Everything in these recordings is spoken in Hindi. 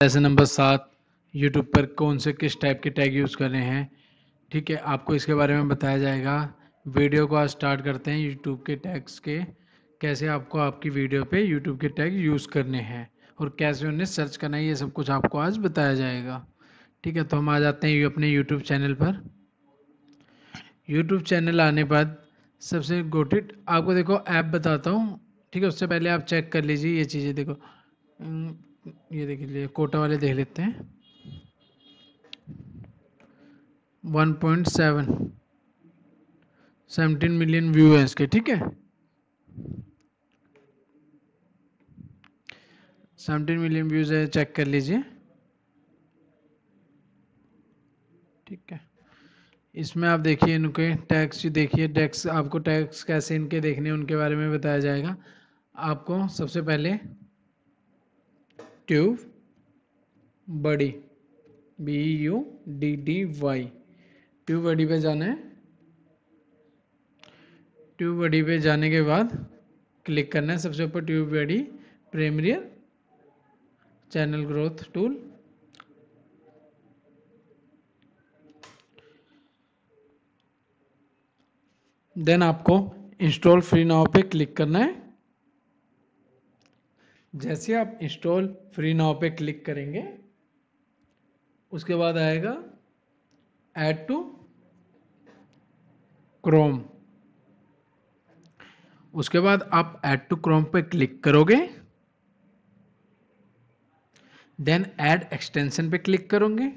ऐसे नंबर सात यूट्यूब पर कौन से किस टाइप के टैग यूज़ करने हैं? ठीक है, आपको इसके बारे में बताया जाएगा। वीडियो को आज स्टार्ट करते हैं यूट्यूब के टैग्स के। कैसे आपको आपकी वीडियो पे यूट्यूब के टैग यूज़ करने हैं और कैसे उन्हें सर्च करना है, ये सब कुछ आपको आज बताया जाएगा। ठीक है तो हम आ जाते हैं अपने यूट्यूब चैनल पर। यूट्यूब चैनल आने बाद सबसे गोटिट आपको देखो ऐप बताता हूँ। ठीक है, उससे पहले आप चेक कर लीजिए, ये चीज़ें देखो। ये देख लीजिए कोटा वाले देख लेते हैं। One point seven. Seventeen million view है इसके, ठीक है? सेवनटीन मिलियन व्यूज़ है, चेक कर लीजिए। ठीक है। इसमें आप देखिए इनके टैक्स, देखिए टैक्स, आपको टैक्स कैसे इनके देखने उनके बारे में बताया जाएगा। आपको सबसे पहले TubeBuddy B U D D Y TubeBuddy पे जाना है। ट्यूब बड़ी पे जाने के बाद क्लिक करना है सबसे ऊपर TubeBuddy premier channel growth tool then आपको इंस्टॉल फ्री नाव पे क्लिक करना है। जैसे आप इंस्टॉल फ्री नाव पे क्लिक करेंगे, उसके बाद आएगा ऐड टू क्रोम उसके बाद आप ऐड टू क्रोम पे क्लिक करोगे देन ऐड एक्सटेंशन पे क्लिक करोगे.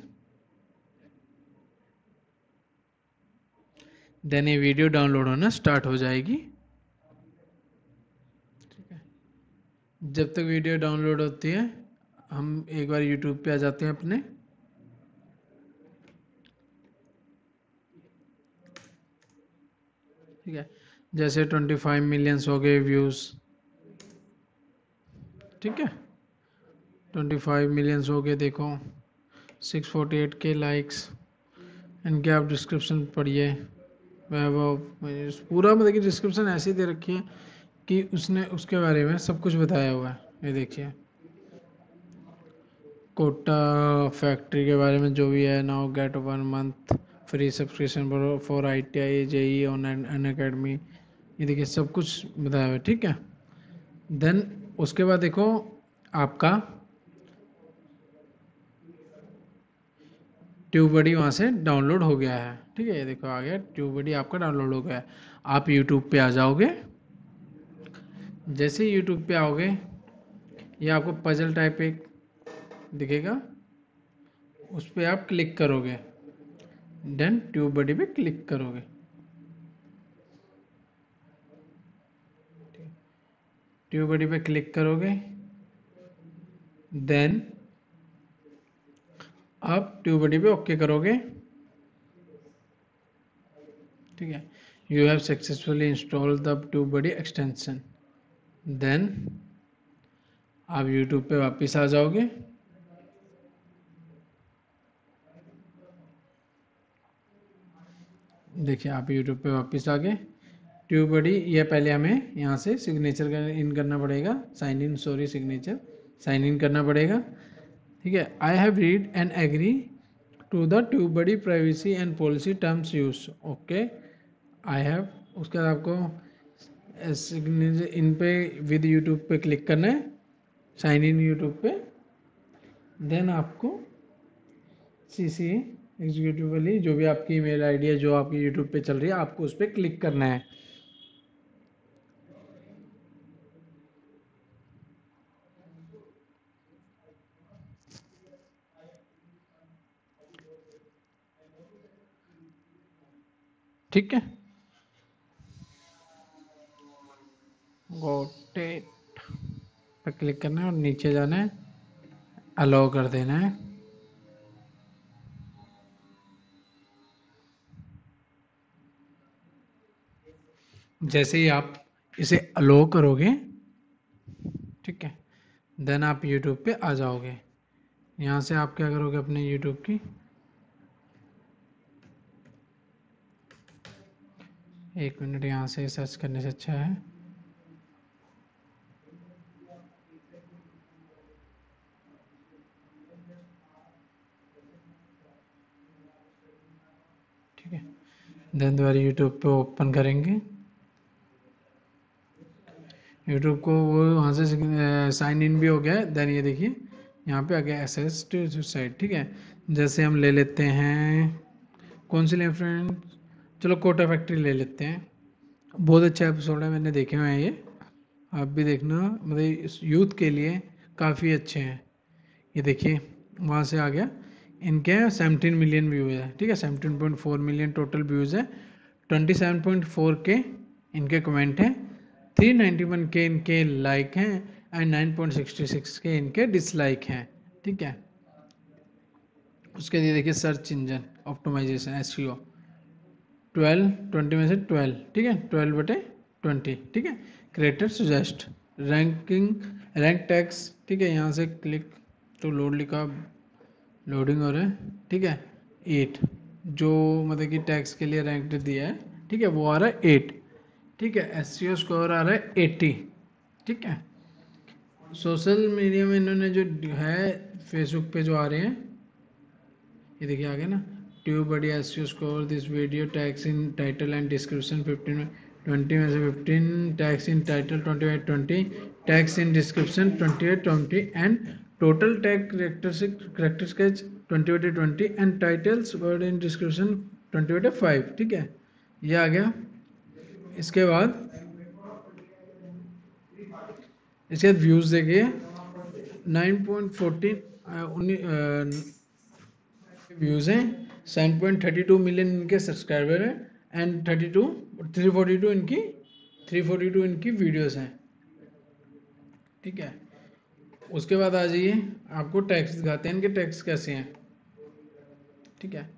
देन ये वीडियो डाउनलोड होना स्टार्ट हो जाएगी. जब तक वीडियो डाउनलोड होती है, हम एक बार यूट्यूब पे आ जाते हैं अपने। ठीक है? जैसे ट्वेंटी फाइव मिलियंस हो गए व्यूज़ ठीक है? ट्वेंटी फाइव मिलियंस हो गए, देखो। Six forty eight K likes इनके आप डिस्क्रिप्शन पढ़िए। वैभव पूरा मतलब कि डिस्क्रिप्शन ऐसी दे रखी है। कि उसने उसके बारे में सब कुछ बताया हुआ है। ये देखिए। कोटा फैक्ट्री के बारे में जो भी है, now get one month free subscription for I T I J on Unacademy ये देखिए, सब कुछ बताया हुआ है, ठीक है? देन उसके बाद देखो, आपका ट्यूब बडी वहाँ से डाउनलोड हो गया है, ठीक है? ये देखो, आ गया ट्यूब बडी आपका डाउनलोड हो गया है। आप यूट्यूब पे आ जाओगे जैसे यूट्यूब पे आओगे, ये आपको पजल टाइप एक दिखेगा। उस पर आप क्लिक करोगे। देन ट्यूब बडी पे क्लिक करोगे। ट्यूब बडी पे क्लिक करोगे। देन आप ट्यूब बडी पे ओके करोगे। ठीक है? You have successfully install the TubeBuddy extension then आप यूट्यूब पे वापस आ जाओगे। देखिए, आप यूट्यूब पे वापस आ गए। ट्यूब बड़ी यह पहले हमें यहाँ से सिग्नेचर कर इन करना पड़ेगा। Sign in sorry signature sign in करना पड़ेगा। ठीक है? I have read and agree to the TubeBuddy privacy and policy terms use okay I have उसके बाद आपको इन पे विद यूट्यूब पे क्लिक करना है साइन इन यूट्यूब पे देन आपको सी सी एग्जीक्यूटिव वाली जो भी आपकी ईमेल आईडी है, जो आपकी यूट्यूब पे चल रही है, आपको उस पर क्लिक करना है। ठीक है? गोटेट पर क्लिक करना है और नीचे जाना है। अलाउ कर देना है। जैसे ही आप इसे अलो करोगे, ठीक है देन आप यूट्यूब पे आ जाओगे। यहाँ से आप क्या करोगे अपने यूट्यूब की? एक मिनट, यहाँ से सर्च करने से अच्छा है। देन दोबारा यूट्यूब पे ओपन करेंगे। यूट्यूब को वो वहाँ से साइन इन भी हो गया है। देन ये देखिए, यहाँ पे आ गया एस टू साइट ठीक है? जैसे हम ले लेते हैं, कौन सी लें फ्रेंड चलो कोटा फैक्ट्री ले लेते हैं। बहुत अच्छा एपिसोड है, मैंने देखे हुए हैं ये। आप भी देखना मतलब यूथ के लिए काफ़ी अच्छे हैं। ये देखिए, वहाँ से आ गया। इनके सेवनटीन मिलियन व्यूज़ है, ठीक है? Seventeen point four million total views है twenty seven point four K इनके कमेंट हैं थ्री नाइन्टी वन के इनके लाइक हैं and nine point sixty six K इनके डिसलाइक हैं, ठीक है? उसके लिए देखिए search engine optimisation S C O twelve twenty में से ट्वेल्व ठीक है? ट्वेल्व बटे ट्वेंटी ठीक है? Creator suggest ranking rank tags ठीक है? यहाँ से क्लिक तो लोड लिखा लोडिंग हो रहा है, ठीक है? एट जो मतलब कि टैक्स के लिए रैंक दिया है, ठीक है? वो आ रहा है एट ठीक है? एस सी स्कोर आ रहा है एट्टी ठीक है? सोशल मीडिया में इन्होंने जो है फेसबुक पे जो आ रहे हैं, ये देखिए आगे ना TubeBuddy S C score this video tags in title and description fifteen twenty में से fifteen tags in title twenty eight twenty tags in description twenty eight twenty and total tag character sketch twenty बटे twenty and titles word in description twenty बटे फाइव ठीक है? ये आ गया। इसके बाद इसके बाद व्यूज़ देखिए। नाइन पॉइंट फोर्टीन व्यूज़ हैं। Seven point thirty two million इनके सब्सक्राइबर हैं and thirty two three forty two इनकी थ्री फोर्टी टू इनकी वीडियोस हैं। ठीक है? उसके बाद आ जाइए, आपको टैक्स दिखाते हैं, इनके टैक्स कैसे हैं? ठीक है?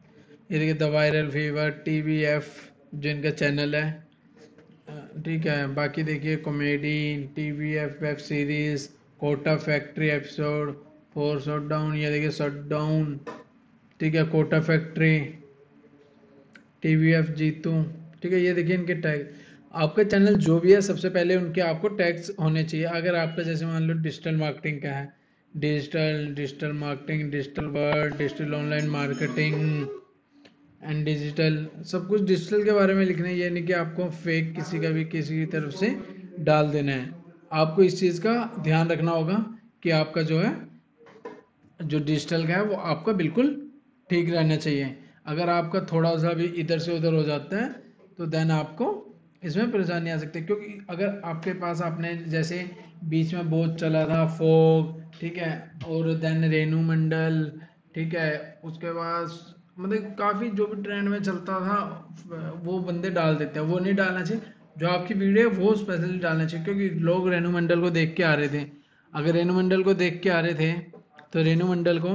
ये देखिए The Viral Fever T V F जो इनका चैनल है। ठीक है, बाकी देखिए comedy T V F web series Kota Factory episode four shot down ये देखिए शट डाउन ठीक है, Kota Factory T V F Jeetu. ठीक है, ये देखिए, इनके टैग आपका चैनल जो भी है, सबसे पहले उनके आपको टैक्स होने चाहिए। अगर आपका जैसे मान लो डिजिटल मार्केटिंग का है digital digital marketing digital word digital online marketing and digital सब कुछ डिजिटल के बारे में लिखना है ये नहीं कि आपको फेक किसी का भी, किसी की तरफ़ से डाल देना है। आपको इस चीज़ का ध्यान रखना होगा कि आपका जो है, जो डिजिटल का है, वो आपका बिल्कुल ठीक रहना चाहिए। अगर आपका थोड़ा सा भी इधर से उधर हो जाता है तो देन आपको इसमें परेशानी आ सकती है, क्योंकि अगर आपके पास आपने जैसे बीच में बहुत चला था, फोग, ठीक है, और देन रेणु मंडल, ठीक है, उसके बाद मतलब काफ़ी जो भी ट्रेंड में चलता था, वो बंदे डाल देते हैं, वो नहीं डालना चाहिए। जो आपकी वीडियो है, वो स्पेशली डालना चाहिए, क्योंकि लोग रेणु मंडल को देख के आ रहे थे। अगर रेणु मंडल को देख के आ रहे थे तो रेणु मंडल को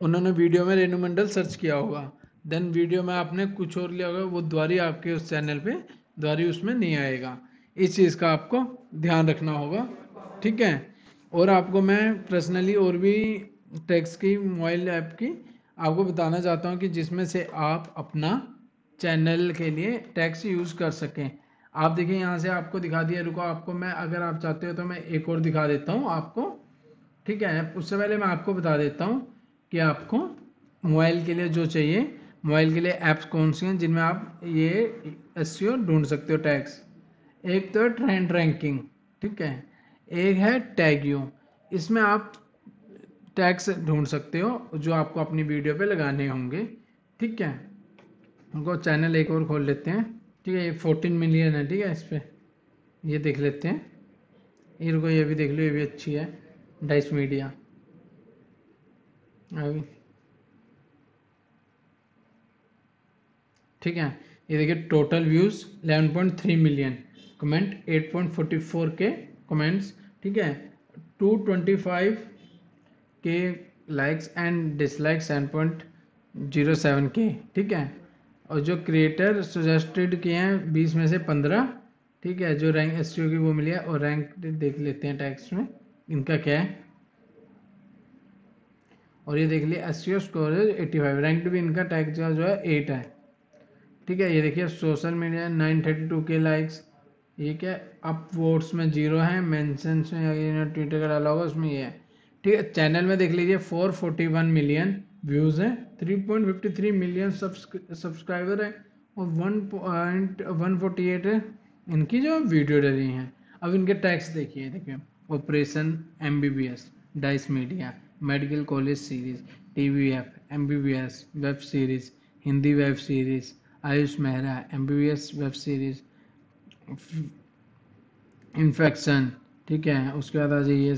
उन्होंने वीडियो में रेणु मंडल सर्च किया होगा। देन वीडियो में आपने कुछ और लिया होगा, वो द्वारी आपके उस चैनल पे द्वारी उसमें नहीं आएगा। इस चीज़ का आपको ध्यान रखना होगा। ठीक है? और आपको मैं पर्सनली और भी टैक्स की मोबाइल ऐप की आपको बताना चाहता हूँ कि जिसमें से आप अपना चैनल के लिए टैक्स यूज़ कर सकें। आप देखिए, यहाँ से आपको दिखा दिया। रुको, आपको मैं, अगर आप चाहते हो तो मैं एक और दिखा देता हूँ आपको। ठीक है? उससे पहले मैं आपको बता देता हूँ कि आपको मोबाइल के लिए जो चाहिए मोबाइल के लिए ऐप्स कौन सी हैं जिनमें आप ये एसयू ढूंढ सकते हो टैक्स एक तो है ट्रेंड रैंकिंग, ठीक है? एक है टैग यू इसमें आप टैग्स ढूंढ सकते हो जो आपको अपनी वीडियो पे लगाने होंगे, ठीक है? उनको चैनल एक और खोल लेते हैं, ठीक है? ये फोर्टीन मिलियन है, ठीक है? इस पर ये देख लेते हैं। ये रुको, ये भी देख लो, ये भी अच्छी है डाइस मीडिया अभी ठीक है? ये देखिए टोटल व्यूज़ 11.3 मिलियन कमेंट 8.44 के कमेंट्स ठीक है? 225 K likes and dislike seven point zero seven K ठीक है? और जो क्रिएटर सजेस्टेड किए हैं, बीस में से पंद्रह, ठीक है? जो रैंक एस की वो मिली है, और रैंक देख लेते हैं टैक्स में, इनका क्या है? और ये देख लिया एस स्कोर है एट्टी फाइव रैंक भी इनका टैक्स जो है एट है। ठीक है, ये देखिए social media nine thirty two K likes ये क्या अप वोट्स में ज़ीरो है मेंशन में ट्विटर का डाला होगा, उसमें ये है। ठीक है चैनल में देख लीजिए 441 मिलियन व्यूज़ हैं 3.53 मिलियन सब्सक्राइबर हैं, और one point one forty eight इनकी जो वीडियो डली हैं। अब इनके टैक्स देखिए देखिए operation M B B S Dice Media medical college series T V F M B B S web series Hindi web series Ayush Mehra M B B S web series infection ठीक है? उसके बाद आ जाइए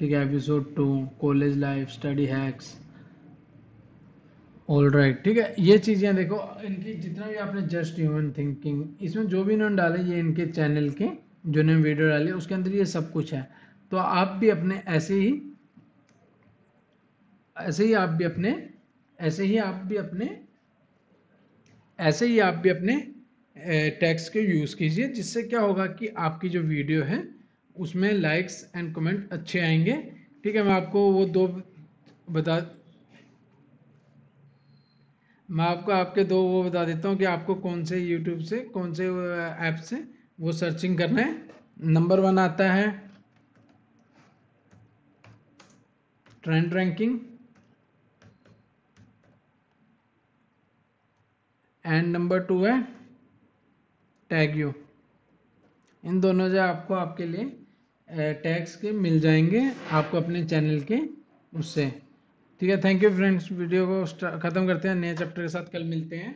ठीक है episode two college life study hacks all right ठीक है? ये चीज़ें देखो, इनकी जितना भी आपने जस्ट ह्यूमन थिंकिंग इसमें जो भी इन्होंने डाले, ये इनके चैनल के जो ने वीडियो डाली, उसके अंदर ये सब कुछ है। तो आप भी अपने ऐसे ही ऐसे ही आप भी अपने, ऐसे ही आप भी अपने ऐसे ही आप भी अपने टैक्स के यूज़ कीजिए, जिससे क्या होगा कि आपकी जो वीडियो है, उसमें लाइक्स एंड कमेंट अच्छे आएँगे। ठीक है, मैं आपको वो दो बता, मैं आपको आपके दो वो बता देता हूँ कि आपको कौन से यूट्यूब से, कौन से ऐप से वो सर्चिंग करना है। नंबर वन आता है trend ranking and number two है टैग यू। इन दोनों जो आपको आपके लिए टैग्स के मिल जाएँगे आपको अपने चैनल के उससे। ठीक है थैंक यू फ्रेंड्स वीडियो को ख़त्म करते हैं, नए चैप्टर के साथ कल मिलते हैं।